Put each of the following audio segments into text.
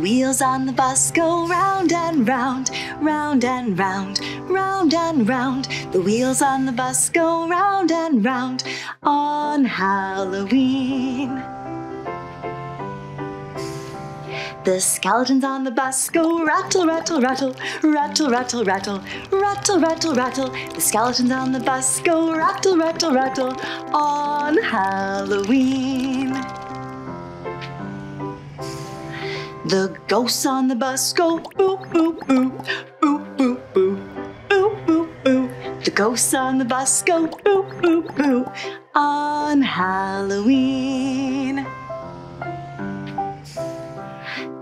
wheels on the bus go round and round, round and round, round and round. The wheels on the bus go round and round on Halloween. The skeletons on the bus go rattle, rattle, rattle, rattle, rattle, rattle, rattle, rattle, rattle. The skeletons on the bus go rattle, rattle, rattle on Halloween. The ghosts on the bus go boo, boo, boo, boo, boo, boo, boo, boo, boo. The ghosts on the bus go boo, boo, boo on Halloween.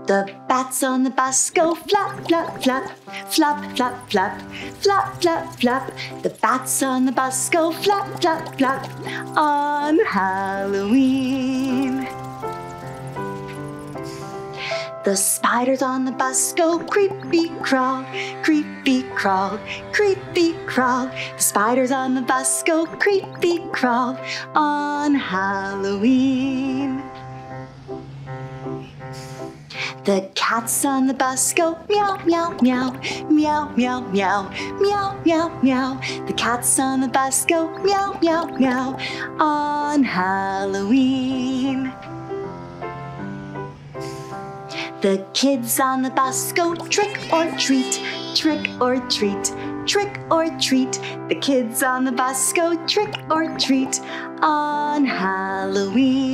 The bats on the bus go flap, flap, flap, flap, flap, flap, flap, flap, flap. The bats on the bus go flap, flap, flap on Halloween. The spiders on the bus go creepy crawl, creepy crawl, creepy crawl. The spiders on the bus go creepy crawl on Halloween. The cats on the bus go meow, meow, meow, meow, meow, meow, meow, meow, meow. The cats on the bus go meow, meow, meow on Halloween. The kids on the bus go trick or treat, trick or treat, trick or treat. The kids on the bus go trick or treat on Halloween.